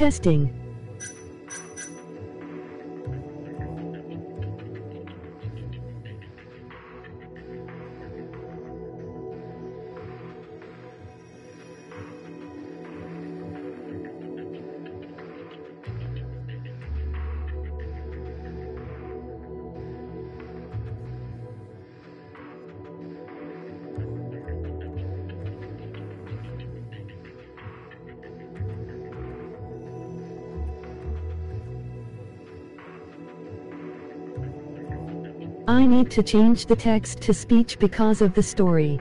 Testing. Need to change the text to speech because of the story.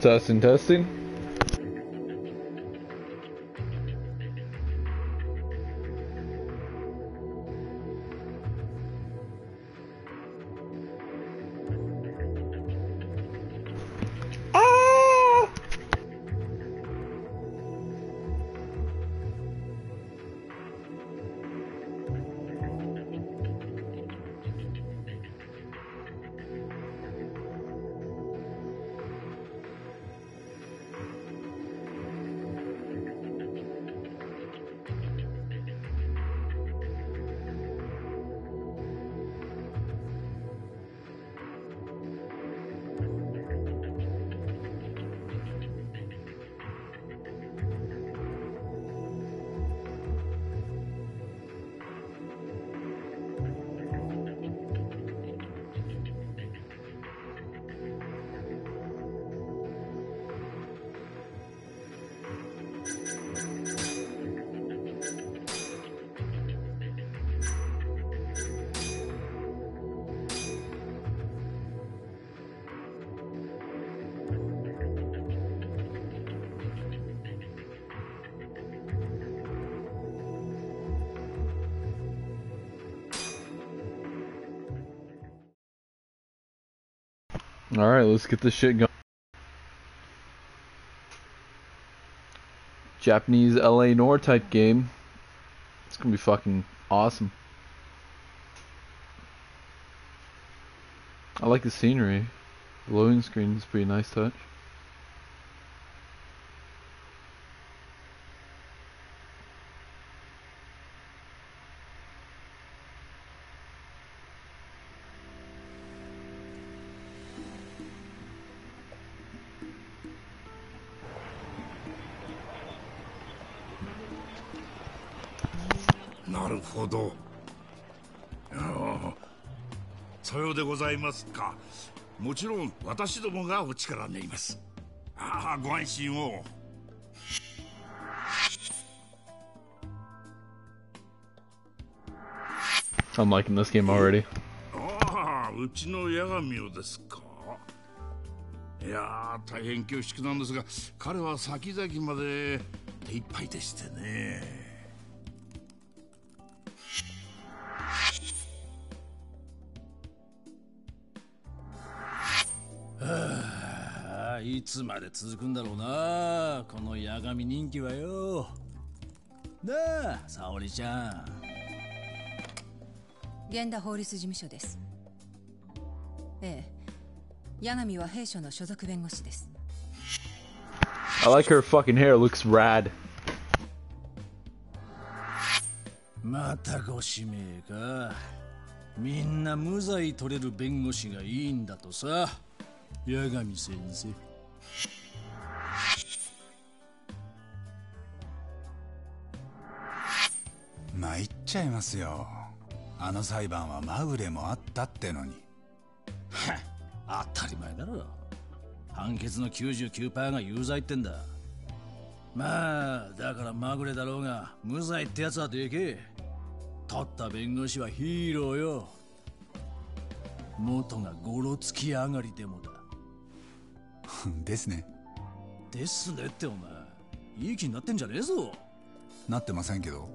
Testing, testing. Alright, let's get this shit going. Japanese LA Noire type game. It's gonna be fucking awesome. I like the scenery. The loading screen is pretty nice touch.「ますか。もちろん私どもがお力になります。ああご安心を。I'm liking this game already. ああうちの八神をですか。いやー大変恐縮なんですが彼は先々まで手一杯でしてねいつまで続くんだろうなこの八神人気はよ。なあ沙織ちゃん。源田法律事務所です。ええ。八神は弊社の所属弁護士です。I like her fucking hair. Looks rad. またご指名か。みんな無罪取れる弁護士がいいんだとさ。八神先生参っちゃいますよ。あの裁判はまぐれもあったってのに。当たり前だろ。判決の99%が有罪ってんだ。まあだからまぐれだろうが無罪ってやつはでけえ。取った弁護士はヒーローよ。元がゴロつき上がりでもだ。ですね。ですねってお前いい気になってんじゃねえぞ。なってませんけど。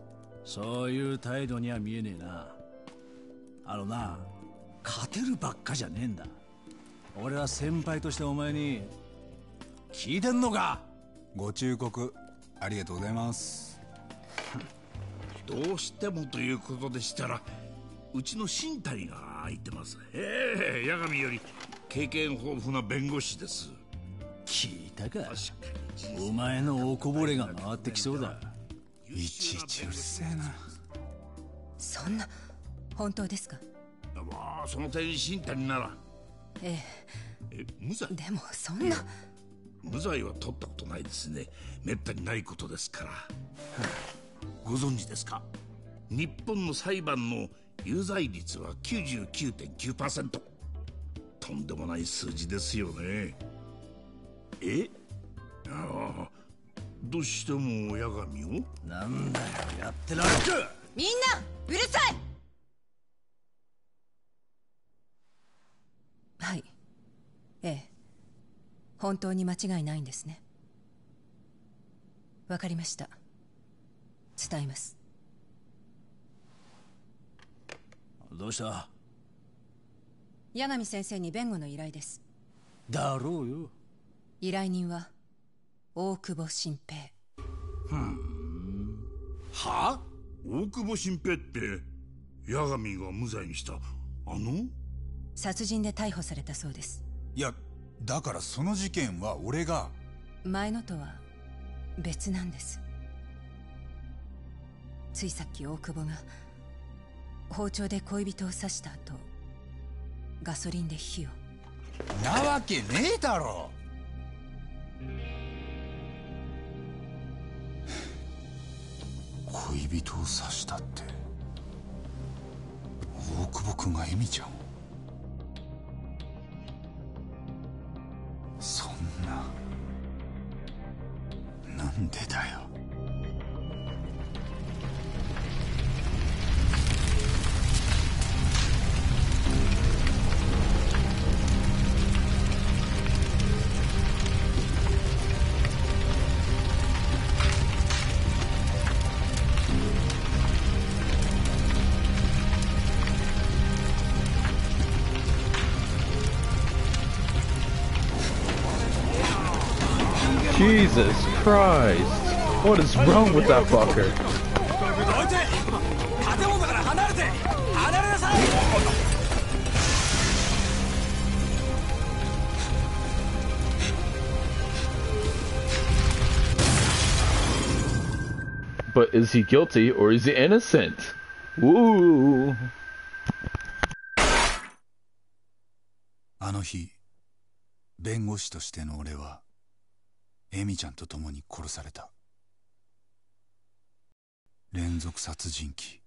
そういう態度には見えねえな。あのな勝てるばっかじゃねえんだ。俺は先輩としてお前に聞いてんのか。ご忠告ありがとうございます。どうしてもということでしたらうちの新谷が空いてます。ええ八神より経験豊富な弁護士です聞いたか。お前のおこぼれが回ってきそうだ。いちいちうるせえな。そんな本当ですか？まあその点新谷ならええ。無罪？えでもそんな。無罪は取ったことないですね。めったにないことですから。ご存知ですか？日本の裁判の有罪率は99.9%とんでもない数字ですよねえ？ああどうしても八神を？なんだよやってられる。みんなうるさい！はい。ええ。本当に間違いないんですね。わかりました。伝えます。どうした？八神先生に弁護の依頼です。だろうよ依頼人は大久保新平。は？大久保新平って八神が無罪にしたあの？殺人で逮捕されたそうです。いやだからその事件は俺が。前のとは別なんです。ついさっき大久保が包丁で恋人を刺した後ガソリンで火を。なわけねえだろ恋人を刺したって大久保君が恵美ちゃんをそんななんでだよ？Jesus Christ. What is wrong with that fucker? どいて建物から離れて離れなさい But is he guilty or is he innocent? Woo! あの日弁護士としての俺は エミちゃんと共に殺された。連続殺人鬼。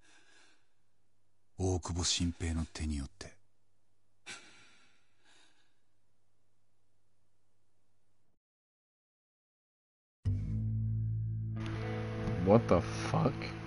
大久保新平の手によって。What the fuck?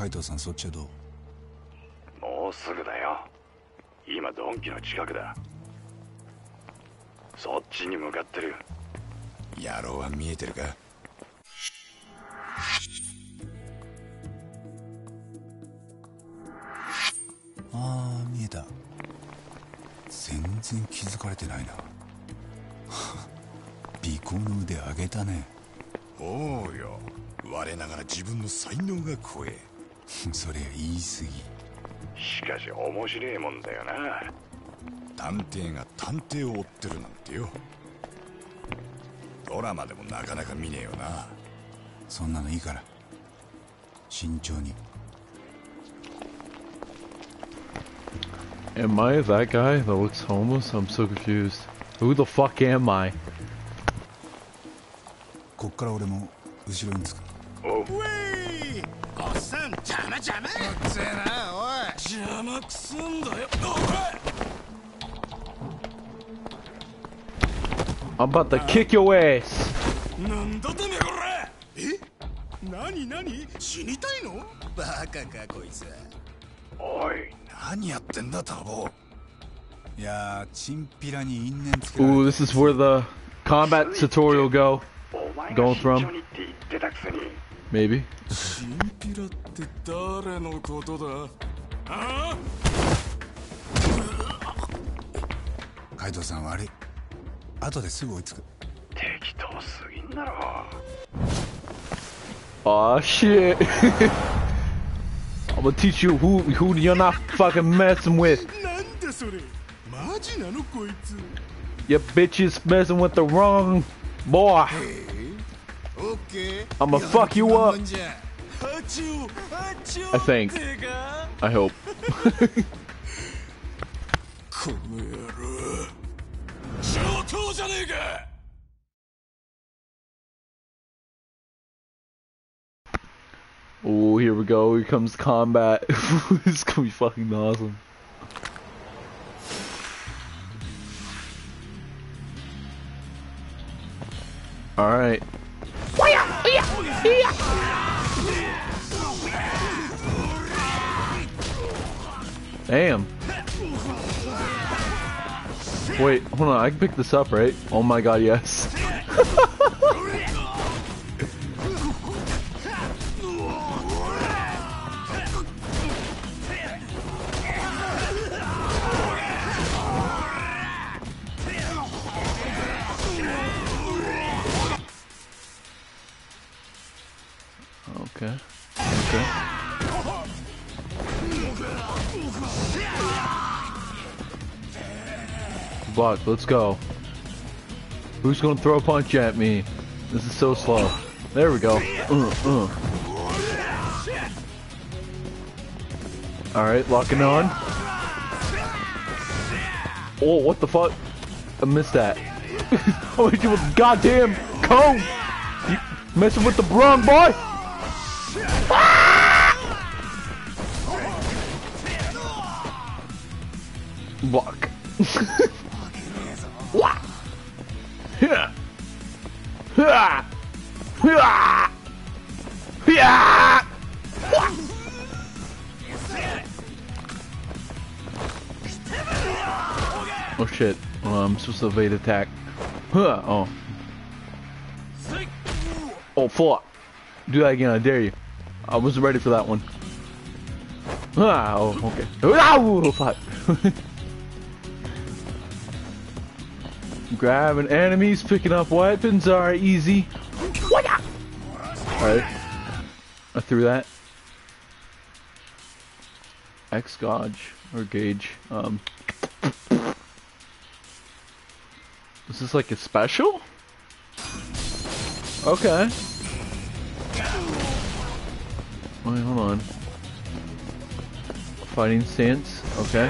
海藤さんそっちはどう？もうすぐだよ。今ドンキの近くだ。そっちに向かってる。野郎は見えてるか？ああ見えた。全然気づかれてないな。尾行の腕上げたね。おうよ。我ながら自分の才能が怖え そりゃ言い過しかし面白いもんだよな。探偵が探偵を追ってるなんてよ。ドラマでもなかなか見ねえよな。そんなのいいから。慎重に。Am I that guy that looks homeless? I'm so confused. Who the fuck am I? こっから俺も後ろにつく。おう。ウェイおっさん邪魔邪魔うっせえなおい邪魔くすんだよ I'm about to kick your ass. なんだてめえこれえ何何死にたいのバカかこいつおい何やってんだタボいやーチンピラに因縁つけられ Ooh, this is where the combat tutorial go. お前 Going が from- 慎重にって言ってたくせに Maybe. チンピラって誰のことだあ海藤さん悪い後ですぐ追いつく適当すぎんだろ Aw, shit. I'm gonna teach you who who you're not fucking messing with. なんだそれマジなのこいつ You bitches messing with the wrong boy. オッケー I'ma fuck you up. I think. I hope. oh, here we go. Here comes combat. This is gonna be fucking awesome. Alright. Damn. Wait, hold on. I can pick this up, right? Oh my god, yes. Let's go. Who's gonna throw a punch at me? This is so slow. There we go. Uh, uh. Alright, locking on. Oh, what the fuck? I missed that. oh, you with goddamn cone! You messing with the wrong boy? Block. To evade attack. Huh. Oh. Oh fuck. Do that again, I dare you. I wasn't ready for that one. Ah, oh, okay. Oh, fuck. Grabbing enemies, picking up weapons are easy. Alright. I threw that. EX gauge or gauge. Um Is this like a special? Okay. Wait, hold on. Fighting stance. Okay.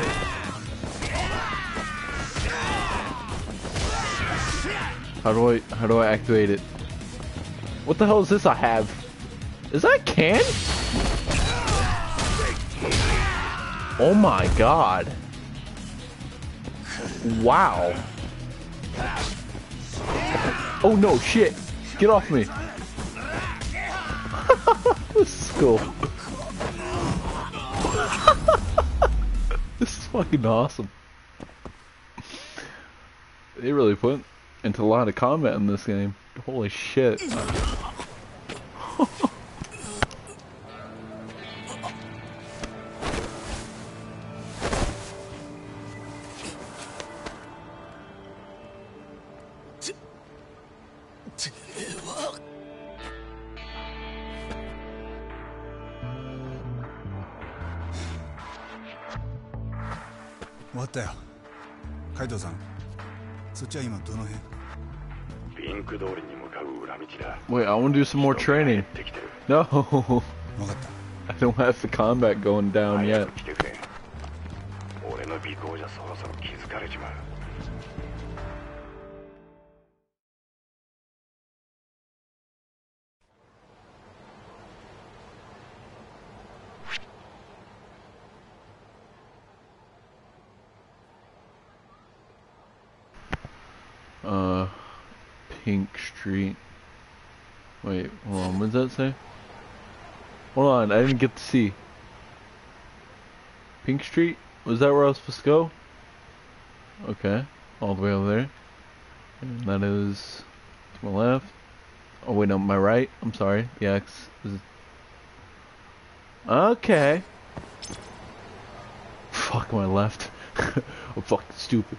How do I how do I activate it? What the hell is this I have? Is that a can? Oh my god. Wow. Oh no, shit. Get off me. this is cool. this is fucking awesome. They really put into a lot of combat in this game. Holy shit. want to do some more training. No. I don't have the combat going down yet. Say? Hold on, I didn't get to see. Pink Street? Was that where I was supposed to go? Okay, all the way over there. And that is to my left. Oh wait, no, my right. I'm sorry. The X is. Okay. Fuck my left. Oh, I'm fucking stupid.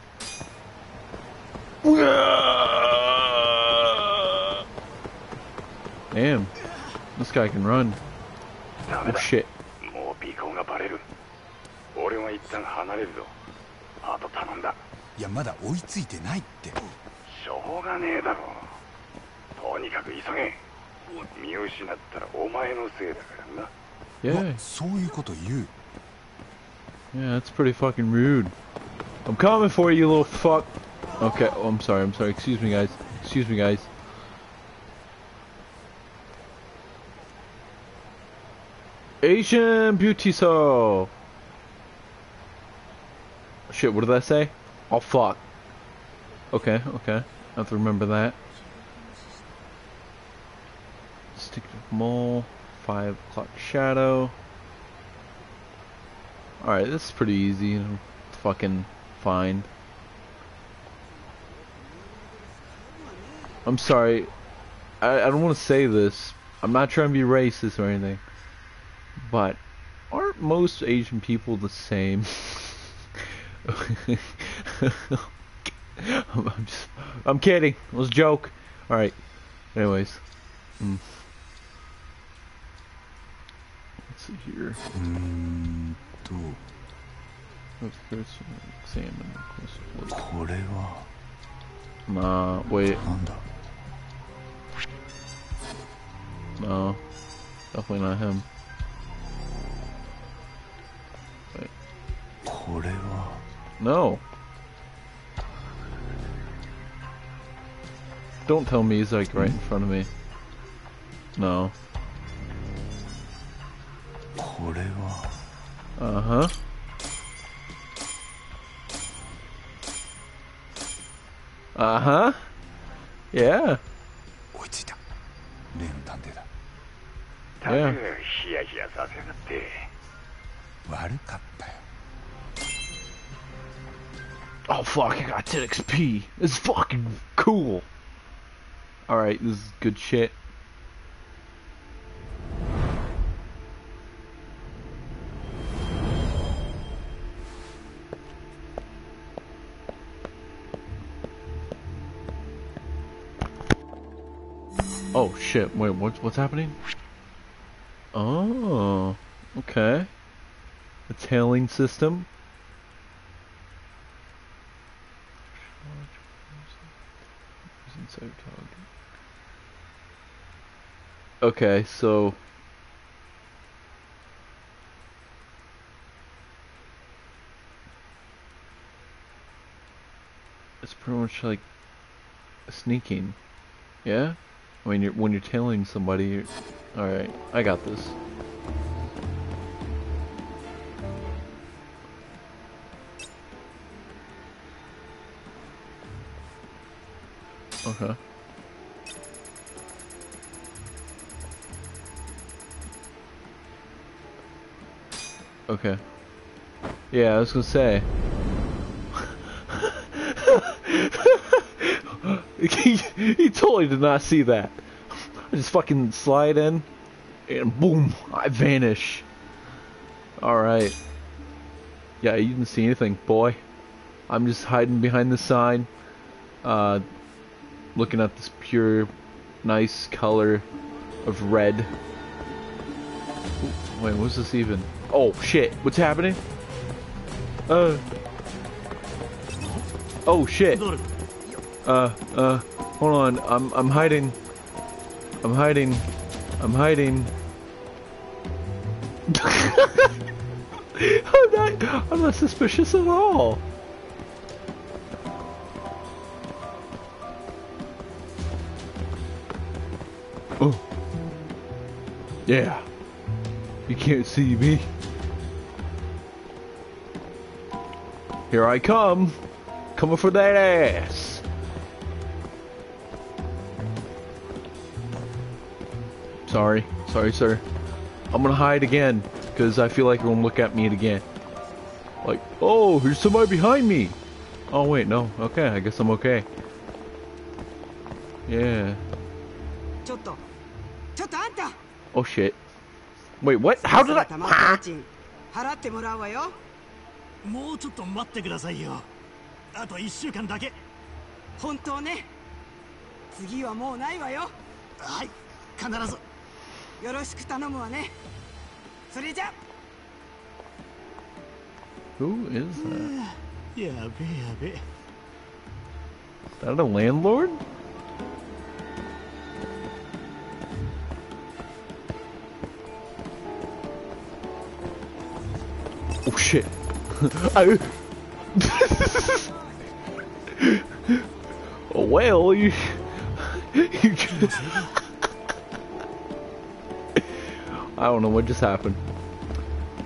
Damn. This guy can run. ダメ Oh だ shit. もう尾行がバレる俺は一旦離れるぞあと頼んだいやまだ追いついてないってしょうがねえだろとにかく急げ見失ったらお前のせいだからな Yeah. そういうこと言う Yeah, that's pretty fucking rude. I'm coming for you, little fuck. Okay, oh, I'm sorry, I'm sorry. Excuse me, guys. Excuse me, guys. Asian beauty so. Shit, what did I say? Oh fuck. Okay, okay. I have to remember that. Stick to mole. Five o'clock shadow. Alright, this is pretty easy, fucking find. I'm sorry. I, I don't want to say this. I'm not trying to be racist or anything but aren't most Asian people the same? I'm, just, I'm kidding. It was a joke. All right. Anyways. Mm. Let's see here. Mm -hmm. Let's examine closer look. Nah, wait. No. Definitely not him. No. Don't tell me he's like right in front of me. No. これは Uh huh. Uh huh. Yeah. 追いついた例の探偵だたくヒヤヒヤさせやがって悪かった Oh fuck, I got 10 XP. It's fucking cool. Alright, this is good shit. Oh shit, wait, what's, what's happening? Oh, okay. A tailing system. Okay, so it's pretty much like sneaking. Yeah? When you're when you're tailing somebody, you're, all right. I got this. Okay. Okay. Yeah, I was gonna say. he, he totally did not see that. I just fucking slide in, and boom, I vanish. Alright. Yeah, you didn't see anything, boy. I'm just hiding behind the sign, uh, looking at this pure, nice color of red. Ooh, wait, what's this even? Oh shit, what's happening? Uh. Oh shit. Uh, uh, hold on. I'm, I'm hiding. I'm hiding. I'm hiding. I'm not, I'm not suspicious at all. Oh. Yeah. You can't see me. Here I come. Coming for that ass. Sorry. Sorry, sir. I'm gonna hide again, because I feel like you're gonna look at me again. Like, oh, there's somebody behind me! Oh, wait, no. Okay, I guess I'm okay. Yeah. Oh, shit. Wait, what? How did I... Ah! もらうちょっと待ってくださいよ。あと1週間だけ。本当ね。次はもうないわよ。はい必ず。よろしく頼むわね。それじゃ。Who is that? やべえやべえ。Is that a landlord? Oh shit. Oh, well, you... you I don't know what just happened.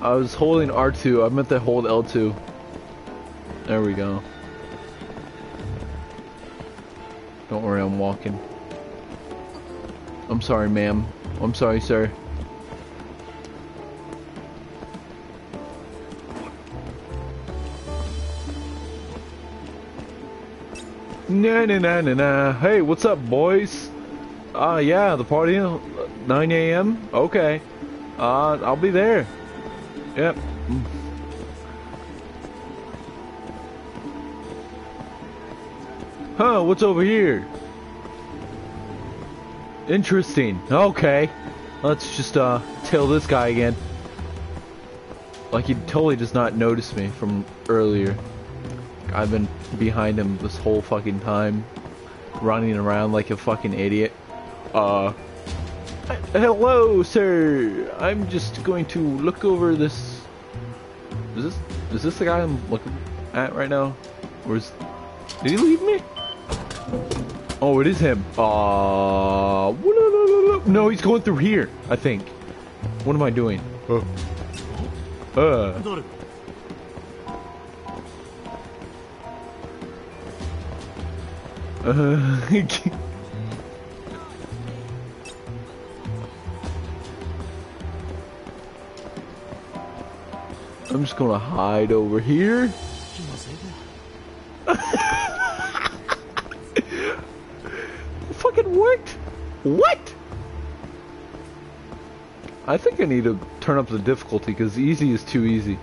I was holding R2. I meant to hold L2. There we go. Don't worry, I'm walking. I'm sorry, ma'am. I'm sorry, sir. Nah, nah, nah, nah, nah. Hey, what's up, boys? Uh, yeah, the party, uh, 9 a.m. Okay. Uh, I'll be there. Yep. Huh, what's over here? Interesting. Okay. Let's just, uh, tail this guy again. Like, he totally does not notice me from earlier. I've been behind him this whole fucking time. Running around like a fucking idiot. Uh... Hello, sir! I'm just going to look over this... Is this... Is this the guy I'm looking at right now? Or is... Did he leave me? Oh, it is him. Uh... No, he's going through here, I think. What am I doing? Uh... Uh... I'm just gonna hide over here. fucking worked. What? I think I need to turn up the difficulty because easy is too easy.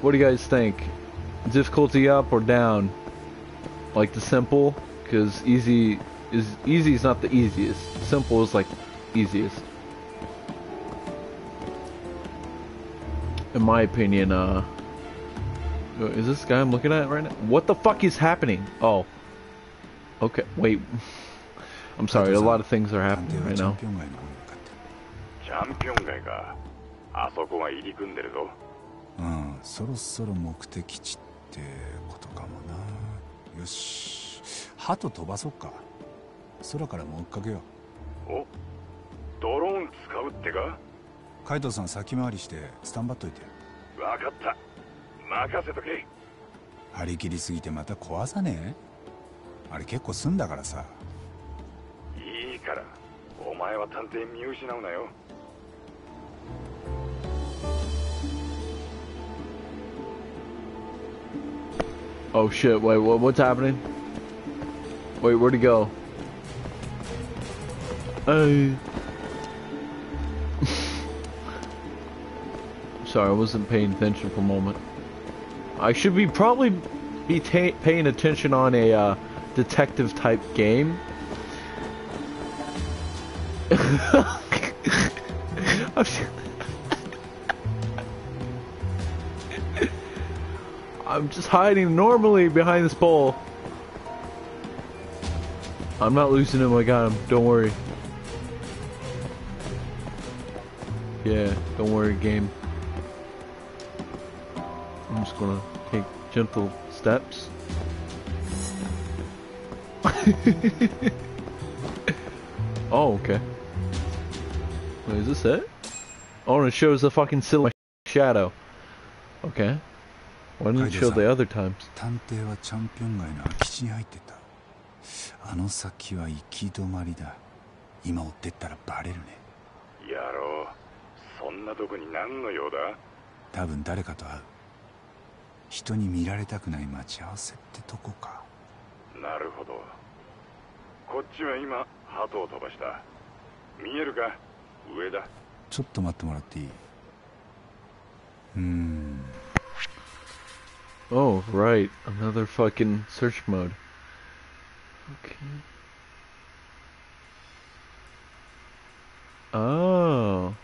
What do you guys think? difficulty up or down? Like the simple, because easy is easy is not the easiest. Simple is like easiest. In my opinion, uh, is this guy I'm looking at right now? What the fuck is happening? Oh, okay. Wait, I'm sorry. A lot of things are happening right now. チャンピオン街かあそこが入り組んでるぞうんそろそろ目的地 ってことかもな。よし。鳩飛ばそっか。空からも追っかけよう。おドローン使うってか？カイトさん先回りしてスタンバっといて。分かった。任せとけ。張り切りすぎてまた壊さねえ？あれ結構済んだからさ。いいから。お前は探偵見失うなよ Oh shit, wait, what, what's happening? Wait, where'd he go? Hey. Sorry, I wasn't paying attention for a moment. I should be probably be paying attention on a uh, detective type game. I'm just hiding normally behind this pole. I'm not losing him, I got him. Don't worry. Yeah, don't worry, game. I'm just gonna take gentle steps. oh, okay. Wait, is this it? Oh, and it shows the fucking silhouette shadow. Okay. Why didn't it show the other times? 探偵はチャンピオン街の空き地に入ってた。あの先は行き止まりだ。今追ってったらバレるね。やろう。そんなとこに何の用だ？多分誰かと会う。人に見られたくない待ち合わせってとこか。なるほど。こっちは今、鳩を飛ばした。見えるか？上だ。ちょっと待ってもらっていい？うん。Oh, right. Another fucking search mode. Okay. Oh.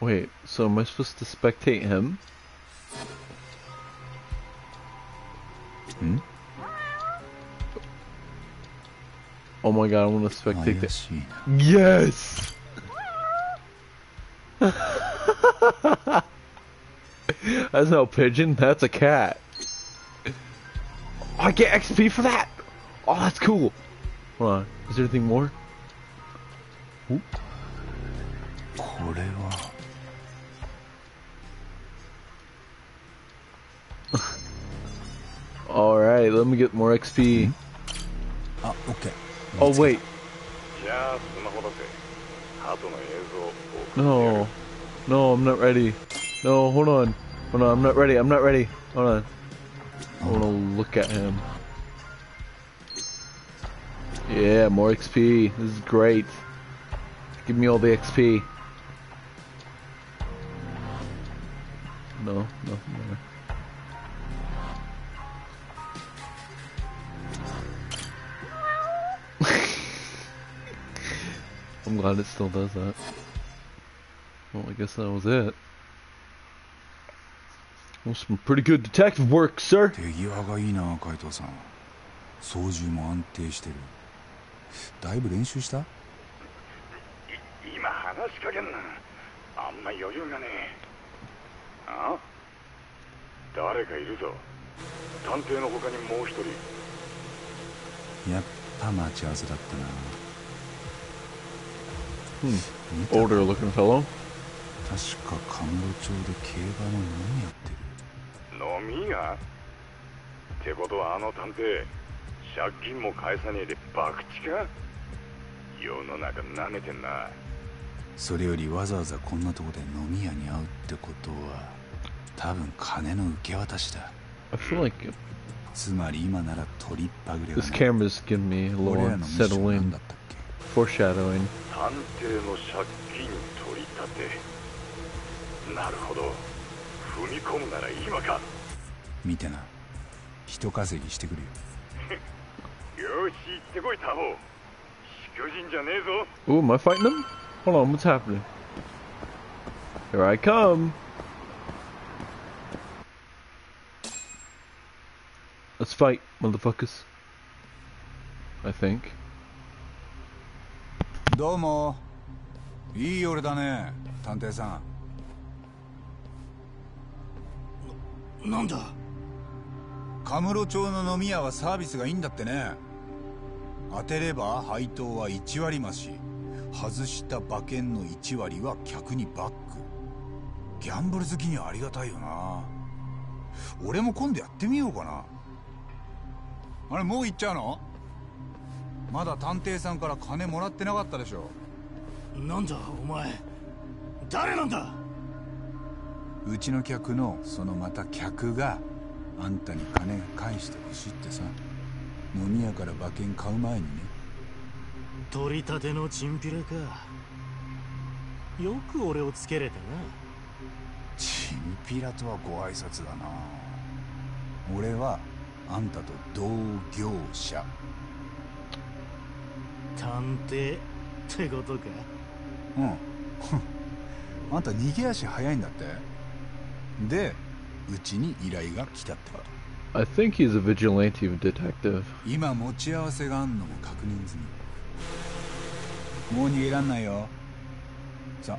Wait, so am I supposed to spectate him? Hmm? Oh my god, I want to spectate this. Yes! That's no pigeon, that's a cat. Oh, I get XP for that! Oh, that's cool. Hold on, is there anything more? Ooh. Alright, let me get more XP. Mm -hmm. Ah, okay. Oh, wait. No. No, I'm not ready. No, hold on. Oh, Hold on, I'm not ready. I'm not ready. Hold on. I want to oh. look at him. Yeah, more XP. This is great. Give me all the XP. No, nothing there. I'm glad it still does that. Well, I guess that was it. Well, some pretty good detective work, sir. 手際がいいな、海藤さん。操縦も安定してる。だいぶ練習した？今話しかけんな。あんま余裕がねえ。あ？誰かいるぞ。探偵の他にもう一人。やっぱ待ち合わせだったな。Hmm. Older looking fellow. 確かカムロ町で競馬の飲みやってる？飲みが。ってことはあの探偵借金も返さねえで博打か世の中舐めてんな。それよりわざわざこんなとこで飲み屋に会うってことは多分金の受け渡しだ。I feel like つまり今なら取りっぱぐれが This camera's giving me a little unsettling foreshadowing. 探偵の借金取り立て。なるほど踏み込むなら今か見てな人稼ぎしてくるよよし行ってこいタボ祝人じゃねえぞ Oh, am I fighting them? Hold on, what's happening? Here I come. Let's fight, motherfuckers. I think. どうも。いい夜だね、探偵さん。なんだ？カムロ町の飲み屋はサービスがいいんだってね。当てれば配当は1割増し。外した馬券の1割は客にバック。ギャンブル好きにはありがたいよな。俺も今度やってみようかな。あれもう行っちゃうの？まだ探偵さんから金もらってなかったでしょ。なんだお前。誰なんだ？うちの客のそのまた客があんたに金返してほしいってさ。飲み屋から馬券買う前にね。取り立てのチンピラか。よく俺をつけれたな。チンピラとはご挨拶だな。俺はあんたと同業者。探偵ってことか。うん。あんた逃げ足早いんだってでうちに依頼が来たってこと I think he's a vigilante detective. 今持ち合わせがあんのも確認済みもう逃げらんないよさ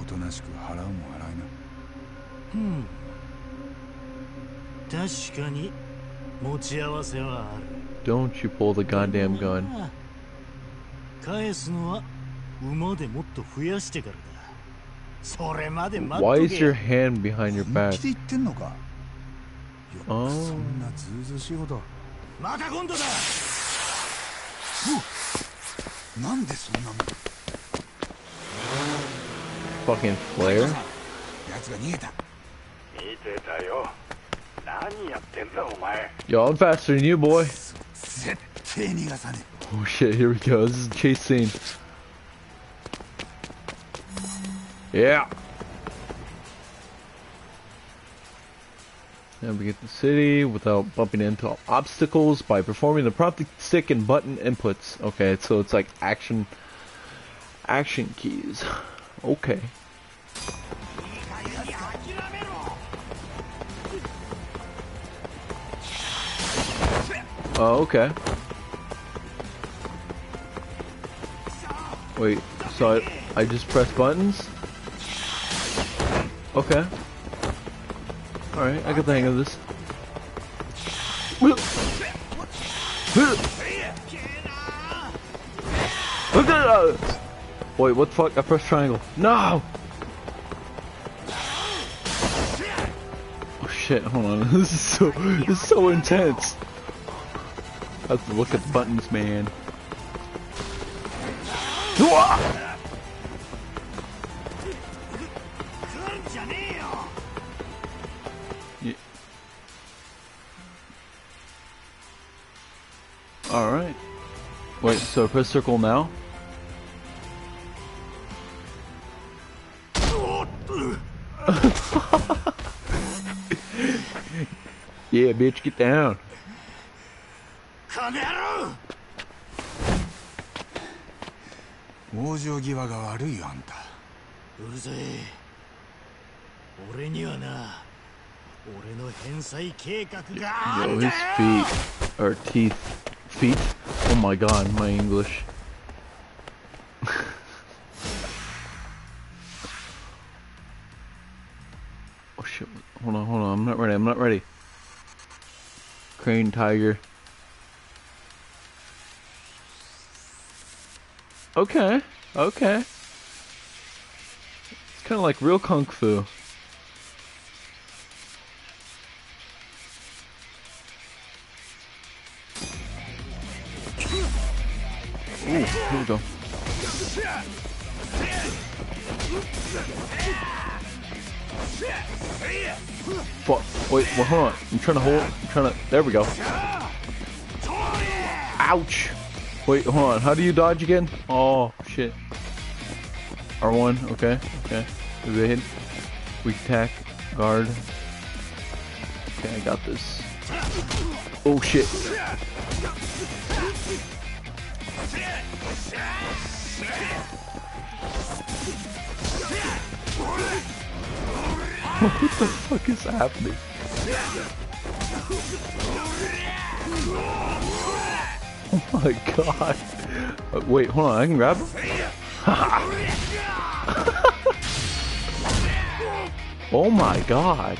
おとなしく払うも払いなうん確かに持ち合わせはある Don't you pull the goddamn gun. 返すのは馬でもっと増やしてからだそれまで待っ Why と is け your hand behind your 本 back? 気で言ってんのかよくそ Oh. んなずうずうしいことまた今度だなんでそんなもん Fucking flare? 奴が逃げた見てたよ何やってんだお前 Yo, I'm faster than you, boy. 絶対逃がさね Oh shit, here we go. This is a chase scene. Yeah. And we get the city without bumping into obstacles by performing the prompting stick and button inputs. Okay, so it's like action action keys. Okay. Oh, okay. Wait, so I, I just press buttons? Okay. Alright, I got the hang of this. Look at us! Wait, what the fuck? I pressed triangle. No! Oh shit, hold on. This is so this is so intense. I have to look at the buttons, man. Wait, so press circle now? yeah, bitch, get down. 金野郎往生際が悪いよあんたうるさい俺にはな俺の返済計画があ Yo, んだ his feet or teeth, feet. Oh my god, my English. oh shit! Hold on, hold on. I'm not ready. I'm not ready. Crane tiger. Okay, okay. It's kind of like real kung fu. Here. Fuck. Wait, well, hold on. I'm trying to hold. I'm trying to. There we go. Ouch. Wait, hold on. How do you dodge again? Oh, shit. R1. Okay. Okay. Evade. Weak attack. Guard. Okay, I got this. Oh, shit. What the fuck is happening? Oh my god. Uh, wait, hold on, I can grab him? oh my god.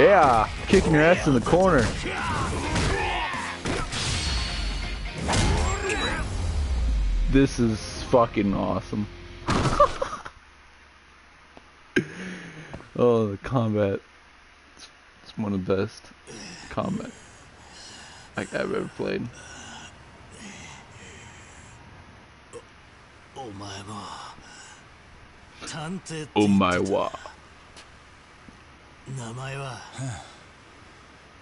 Yeah, kicking your ass in the corner. This is fucking awesome. oh, the combat. It's, it's one of the best combat I've ever played. Oh my wa. Oh my wa. 名前は？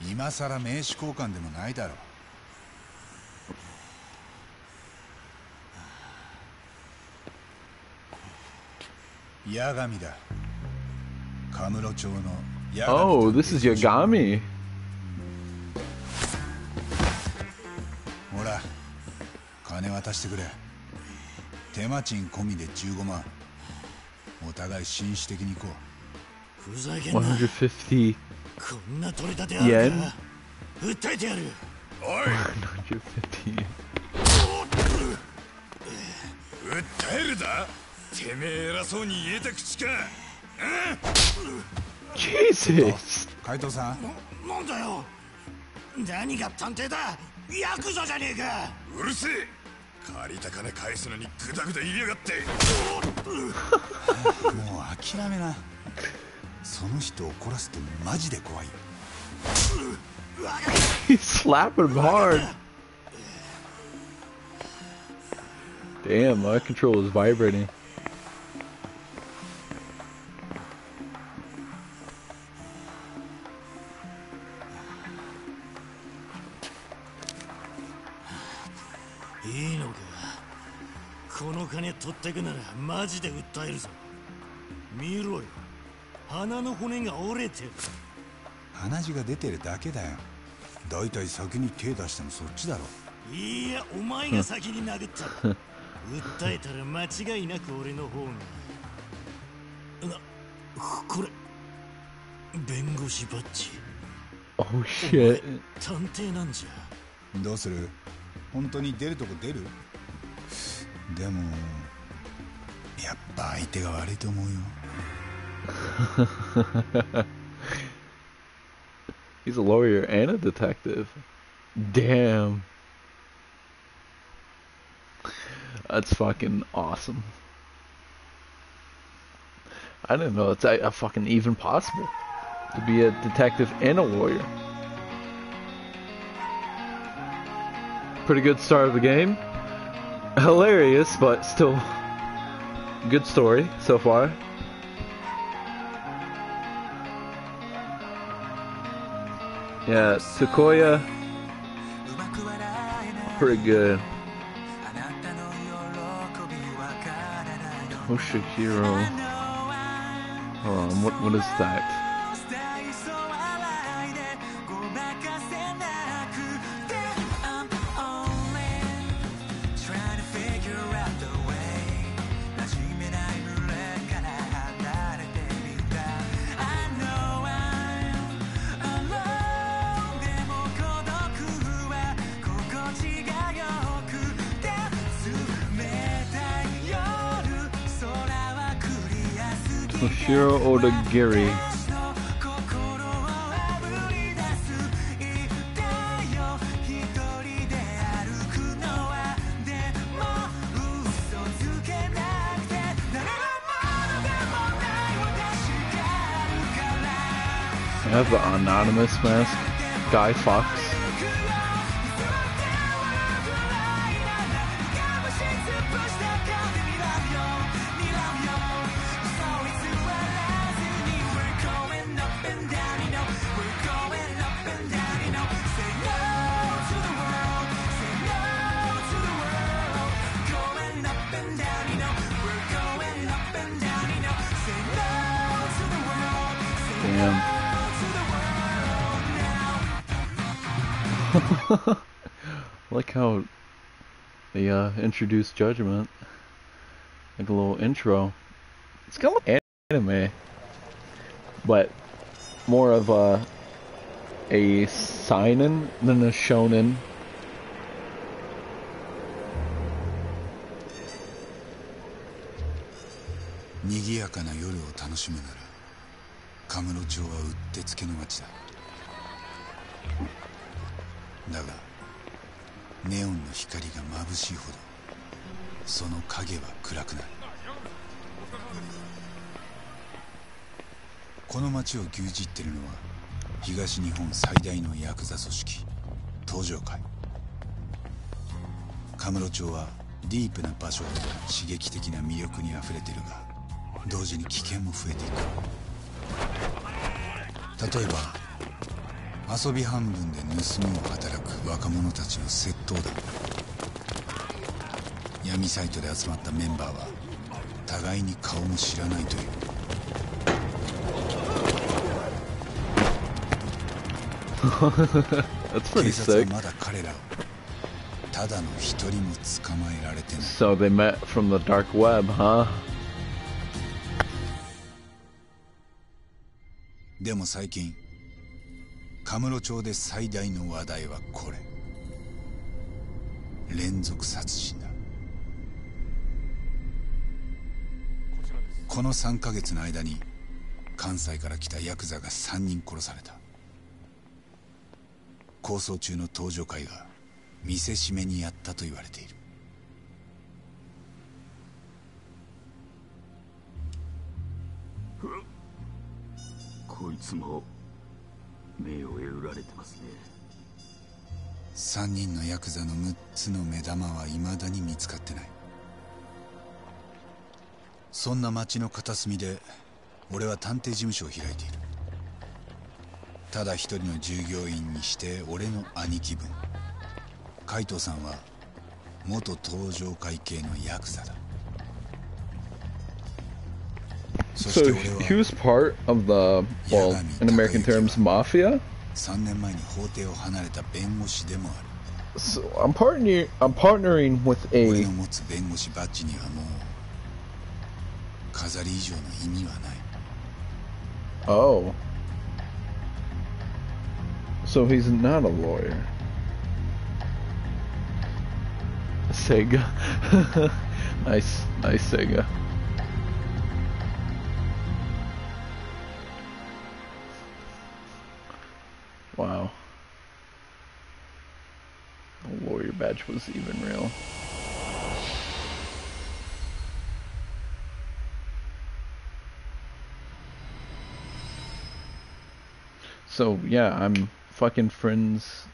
今さら名刺交換でもないだろう。八神だ。カムロ町の八神 Oh, this is Yagami. ほら金渡してくれ。手間賃込みで15万。お互い紳士的に行こふざけんな150こんな取り立てある yen. か訴えてやる。150訴えるだ。てめえ偉そうに言えた口か。Jesus! う海藤さん。なんだよ。何が探偵だ。ヤクザじゃねえか。うるせえ。借りた金返すのにグダグダ言いやがって。もう諦めなその人を殺。のかこのマジで訴え見ろよ。鼻の骨が折れてる。鼻血が出てるだけだよ。だいたい先に手出したのそっちだろ。いやお前が先に殴った。訴えたら間違いなく俺の方がなこれ弁護士バッジ。Oh お前 shit. 探偵なんじゃ。どうする？本当に出るとこ出る？でもやっぱ相手が悪いと思うよ He's a lawyer and a detective. Damn. That's fucking awesome. I didn't know it's a, a fucking even possible to be a detective and a lawyer. Pretty good start of the game. Hilarious, but still good story so far. Yeah, Sequoia. Pretty good. Toshihiro. Hold on, what what is that? Odagiri. I have the anonymous mask. Guy Fawkes. like how they uh, introduced Judgment. Like a little intro. It's kind of like anime. But more of a, a seinen than a shonen. Nigiyaka ネオンの光が眩しいほどその影は暗くなる。この街を牛耳ってるのは東日本最大のヤクザ組織東上会。カムロ町はディープな場所と刺激的な魅力にあふれてるが同時に危険も増えていく。例えば遊び半分で盗みを働く若者たちの窃盗だ闇サイトで集まったメンバーは互いに顔も知らないという 警察は.まだ彼らをただの一人も捕まえられてない So they met from the dark web, huh? でも最近カムロ町で最大の話題はこれ。連続殺人だ。この3ヶ月の間に関西から来たヤクザが3人殺された。構想中の登場会が見せしめにやったと言われている。こいつも目を売られてますね。3人のヤクザの6つの目玉は未だに見つかってない。そんな町の片隅で俺は探偵事務所を開いている。ただ一人の従業員にして俺の兄貴分。海藤さんは元登場会系のヤクザだ。so he was part of the, well, in American terms, mafia? So I'm partnering, I'm partnering with a... Oh. So he's not a lawyer. Sega. nice, nice Sega. Badge was even real. So yeah, I'm fucking friends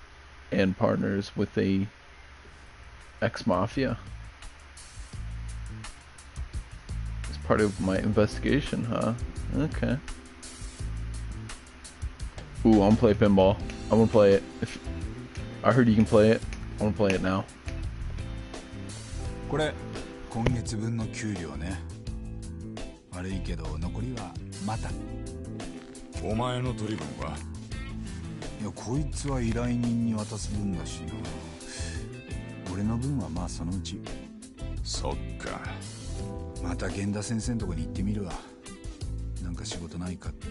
and partners with a ex mafia. It's part of my investigation, huh? Okay. Ooh, I'm play pinball. I'm gonna play it. If I heard you can play it, I'm gonna play it now. これ今月分の給料ね。悪いけど残りはまた。いお前の取り分は？やこいつは依頼人に渡す分だしな。俺の分はまあそのうち。そっか。また源田先生のとこに行ってみるわ。なんか仕事ないかって。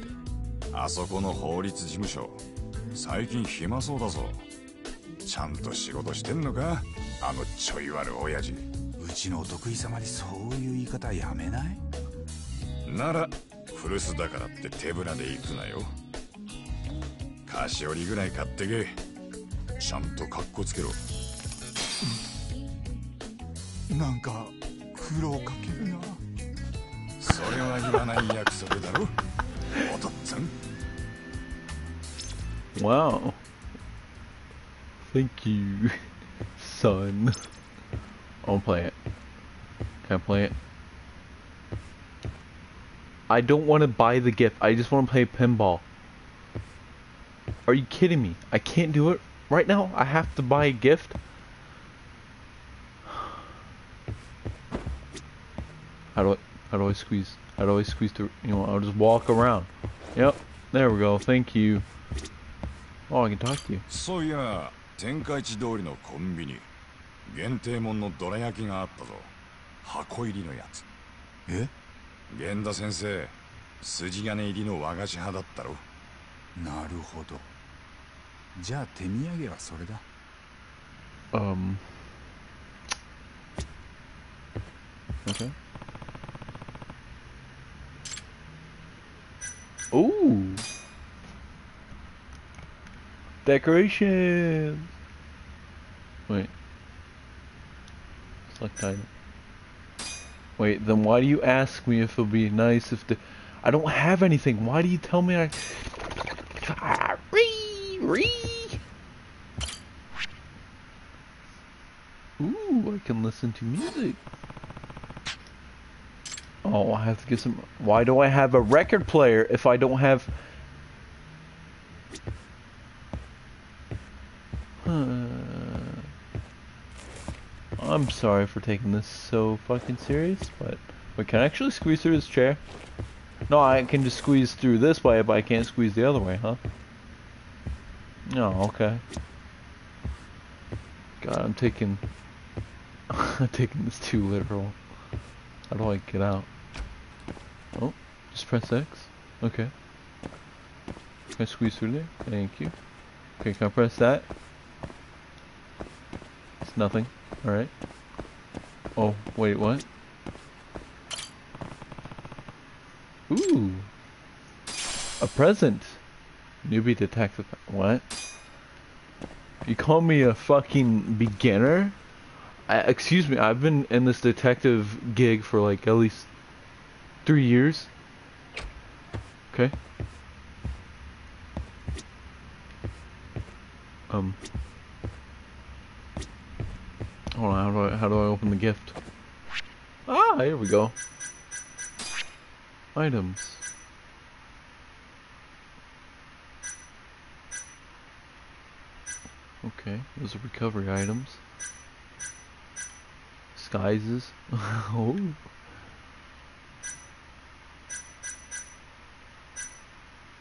あそこの法律事務所。最近暇そうだぞちゃんと仕事してんのか？あのちょい悪親父。うちのお得意様にそういう言い方やめない？なら古巣だからって手ぶらで行くなよ。菓子折りぐらい買ってけ。ちゃんとカッコつけろ。なんか苦労かけるな。それは言わない約束だろ。お父っつぁん。Wow. Thank you, son. I'll play it. Can I play it? I don't want to buy the gift. I just want to play pinball. Are you kidding me? I can't do it right now. I have to buy a gift. How do I, how do I squeeze? How do I squeeze through? You know, I'll just walk around. Yep. There we go. Thank you. Oh, I can talk to you. So yeah. 天下一通りのコンビニ限定もんのどら焼きがあったぞ箱入りのやつえ？源田先生筋金入りの和菓子派だったろ？なるほどじゃあ手土産はそれだ Um. Okay. Ooh. Decorations. Wait. Select item. Wait, then why do you ask me if it'll be nice if the... I don't have anything. Why do you tell me I... Ree! Ree! Ooh, I can listen to music. Oh, I have to get some. Why do I have a record player if I don't have? I'm sorry for taking this so fucking serious, but wait, can I actually squeeze through this chair? No, I can just squeeze through this way, but I can't squeeze the other way, huh? Oh, okay. God, I'm taking, I'm taking this too literal. How do I get out? Oh, just press X. Okay. Can I squeeze through there? Thank you. Okay, can I press that? It's nothing. Alright. Oh, wait, what? Ooh. A present. Newbie detective. What? You call me a fucking beginner? I, excuse me, I've been in this detective gig for like at least three years. Okay. Um. Hold on, how do I, how do I open the gift? Ah, here we go. Items. Okay, those are recovery items. Disguises. oh.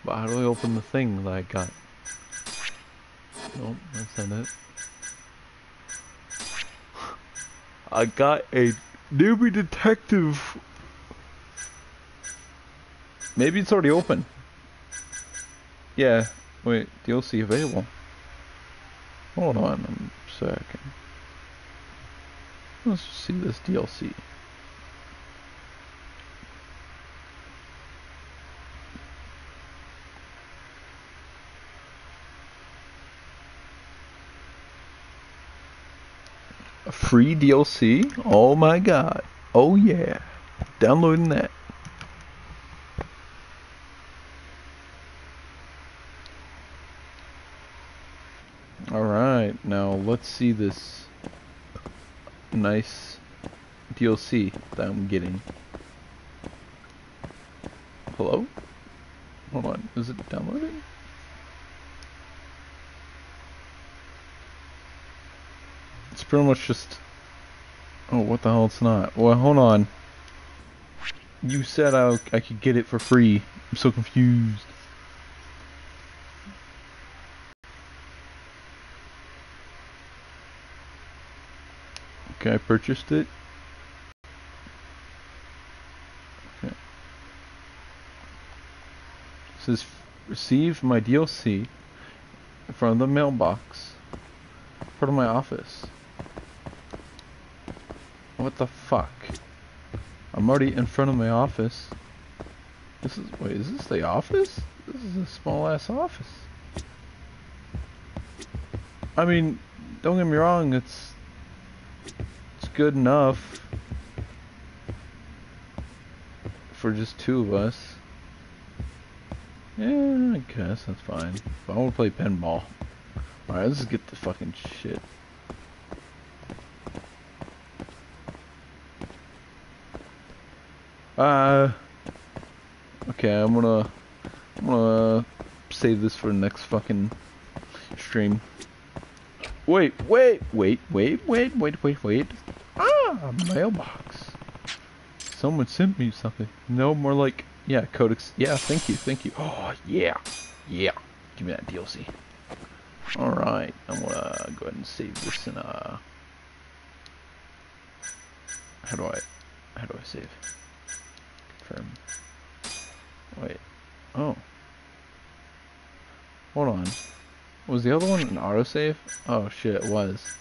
But how do I open the thing that I got? Nope, that's not it. I got a newbie detective. Maybe it's already open. Yeah, wait, DLC available. Hold on a second. Let's see this DLC. Free DLC? Oh my god. Oh yeah. Downloading that. Alright, now let's see this nice DLC that I'm getting. Hello? Hold on, is it downloading? Pretty much just... Oh, what the hell it's not? Well, hold on. You said I, I could get it for free. I'm so confused. Okay, I purchased it. Okay. It says receive my DLC of the mailbox. Front of my office. What the fuck? I'm already in front of my office. This is wait, is this the office? This is a small ass office. I mean, don't get me wrong, it's it's good enough for just two of us. Yeah, I guess that's fine. But I want to play pinball. Alright, let's get the fucking shit. Uh, okay, I'm gonna, I'm gonna save this for the next fucking stream. Wait, wait, wait, wait, wait, wait, wait, wait. Ah, mailbox. Someone sent me something. No, more like, yeah, Codex. Yeah, thank you, thank you. Oh, yeah, yeah. Give me that DLC. Alright, I'm gonna go ahead and save this in, uh... How do I, how do I save? Confirm. Wait. Oh. Hold on. Was the other one an autosave? Oh shit, it was.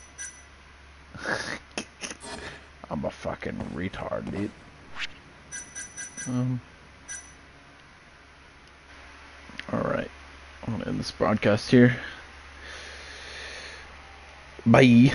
I'm a fucking retard, dude. Um. Alright. I'm gonna end this broadcast here. Bye.